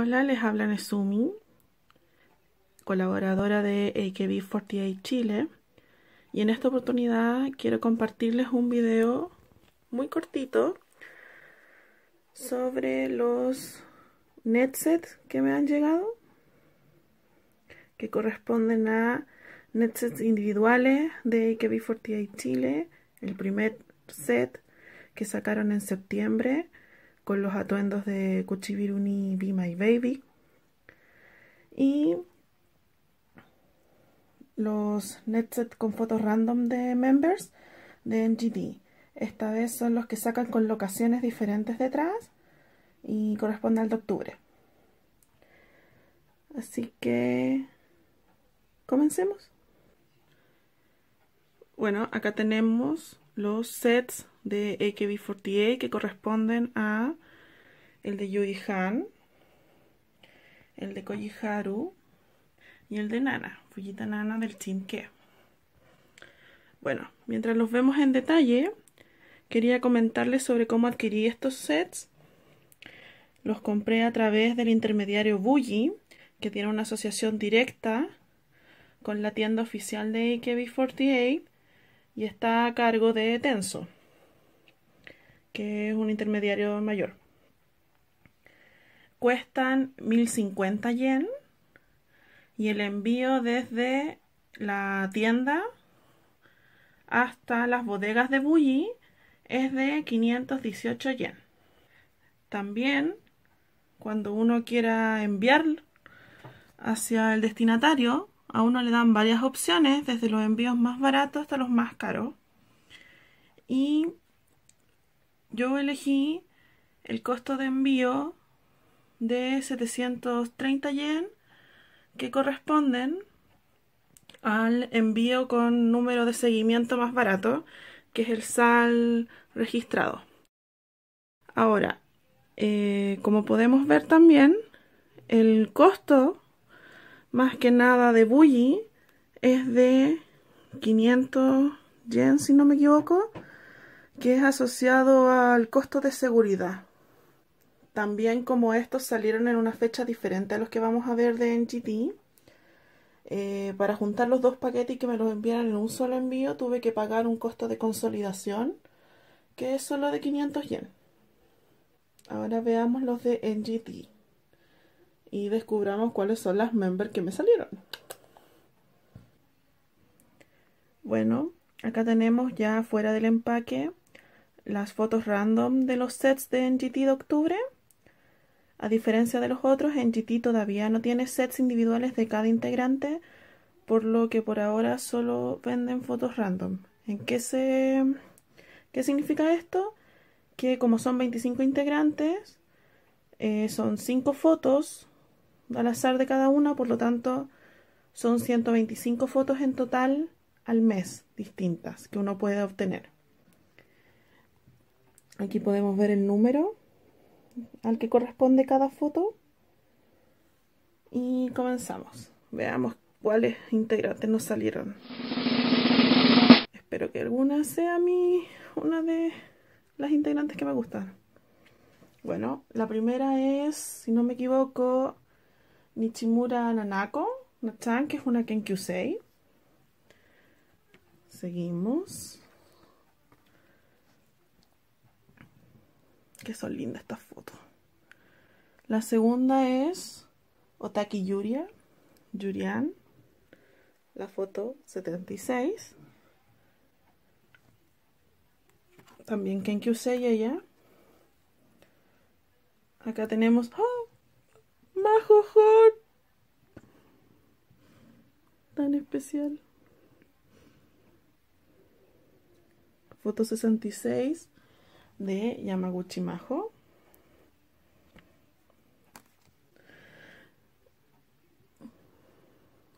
Hola, les habla Nesumi, colaboradora de AKB48 Chile. Y en esta oportunidad quiero compartirles un video muy cortito sobre los netsets que me han llegado, que corresponden a netsets individuales de AKB48 Chile, el primer set que sacaron en septiembre con los atuendos de Kuchibiruni Be My Baby. Y los netsets con fotos random de members de NGT. Esta vez son los que sacan con locaciones diferentes detrás y corresponde al de octubre. Así que comencemos. Bueno, acá tenemos los sets de AKB48 que corresponden a el de Yui Han, el de Koji Haru y el de Nana, Fujita Nana del Chinke. Bueno, mientras los vemos en detalle, quería comentarles sobre cómo adquirí estos sets. Los compré a través del intermediario Bully, que tiene una asociación directa con la tienda oficial de AKB48 y está a cargo de Tenso que es un intermediario mayor. Cuestan 1050 yen y el envío desde la tienda hasta las bodegas de Bully es de 518 yen. También, cuando uno quiera enviar hacia el destinatario, a uno le dan varias opciones, desde los envíos más baratos hasta los más caros. Y yo elegí el costo de envío de 730 yen que corresponden al envío con número de seguimiento más barato, que es el SAL registrado. Ahora, eh, como podemos ver también, el costo más que nada de Bully es de 500 yen, si no me equivoco, que es asociado al costo de seguridad. También como estos salieron en una fecha diferente a los que vamos a ver de NGT, eh, para juntar los dos paquetes y que me los enviaran en un solo envío tuve que pagar un costo de consolidación que es solo de 500 yen. Ahora veamos los de NGT y descubramos cuáles son las members que me salieron. Bueno, acá tenemos ya fuera del empaque las fotos random de los sets de NGT de octubre. A diferencia de los otros, NGT todavía no tiene sets individuales de cada integrante, por lo que por ahora solo venden fotos random. ¿En qué se qué significa esto? Que como son 25 integrantes, eh, son 5 fotos al azar de cada una, por lo tanto son 125 fotos en total al mes distintas que uno puede obtener. Aquí podemos ver el número al que corresponde cada foto. Y comenzamos. Veamos cuáles integrantes nos salieron. Espero que alguna sea mi, una de las integrantes que me gustan. Bueno, la primera es, si no me equivoco, Nichimura Nanako, Nachan, que es una Kenkyusei. Seguimos. Que son lindas estas fotos. La segunda es Otaki Yuria, Yurian, la foto 76. También Kenkyusei ella. Acá tenemos ¡Oh! Tan especial. Foto 66 de Yamaguchi Majo.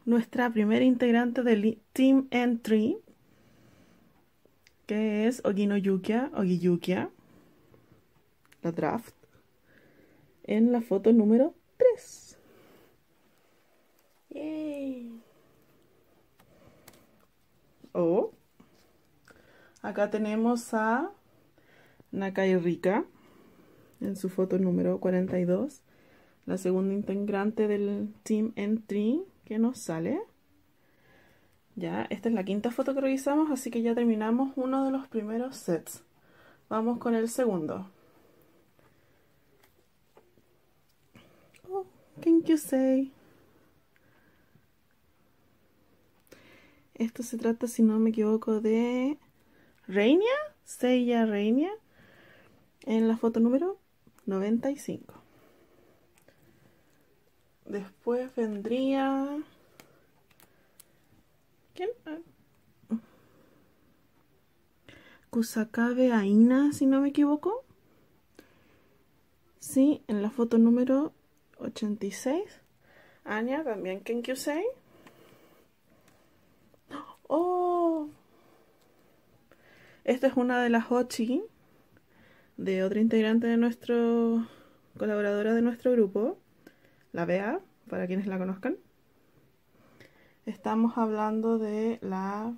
Nuestra primera integrante del Team Entry, que es Ogino Yukia, Ogiyukia, la draft, en la foto número 3. Yay. Oh, acá tenemos a Nakai Rika en su foto número 42 la segunda integrante del Team Entry que nos sale. Ya, esta es la quinta foto que revisamos, así que ya terminamos uno de los primeros sets. Vamos con el segundo. Oh, can you say? Esto se trata, si no me equivoco, de Reinia, Seiya Reinia, en la foto número 95. Después vendría... ¿Quién? Ah. Kusakabe Aina, si no me equivoco. Sí, en la foto número 86. Anya, también Kenkyusei. ¡Oh! Esta es una de las Ochi de otra integrante de nuestro colaboradora de nuestro grupo, la Bea, para quienes la conozcan. Estamos hablando de la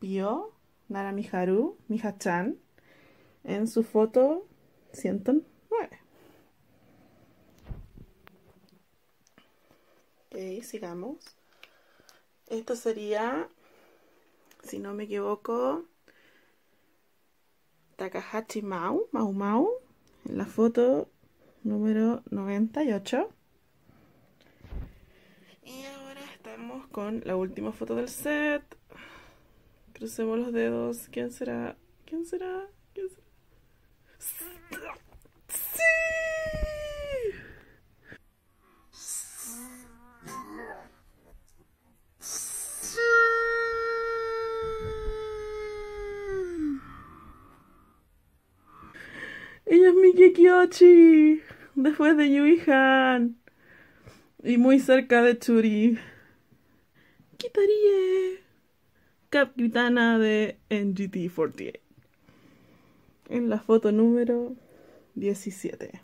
Pio Naramiharu Mija-chan en su foto 109. Ok, sigamos. Esto sería, si no me equivoco, Takahashi Mau, Mau Mau, en la foto número 98. Y ahora estamos con la última foto del set. Crucemos los dedos. ¿Quién será? ¿Quién será? ¿Quién será? Kyochi, después de Yui Han. Y muy cerca de Churi. Kitarie, capitana de NGT48. En la foto número 17.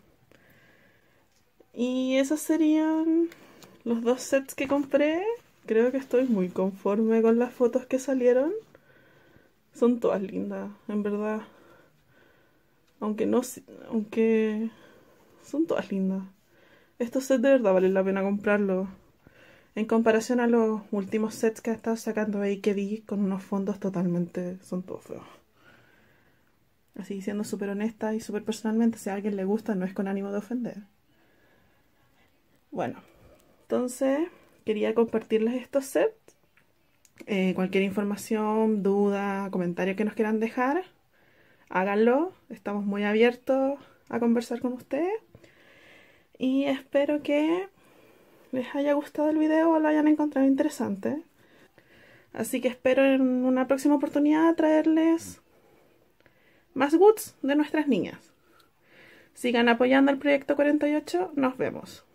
Y esos serían los dos sets que compré. Creo que estoy muy conforme con las fotos que salieron. Son todas lindas, en verdad. Aunque no, aunque son todas lindas. Estos sets de verdad valen la pena comprarlos. En comparación a los últimos sets que ha estado sacando vi con unos fondos totalmente, son todos feos. Así siendo súper honesta y súper personalmente, si a alguien le gusta, no es con ánimo de ofender. Bueno, entonces quería compartirles estos sets. Eh, cualquier información, duda, comentario que nos quieran dejar, háganlo. Estamos muy abiertos a conversar con ustedes. Y espero que les haya gustado el video o lo hayan encontrado interesante. Así que espero en una próxima oportunidad traerles más goods de nuestras niñas. Sigan apoyando el proyecto 48. Nos vemos.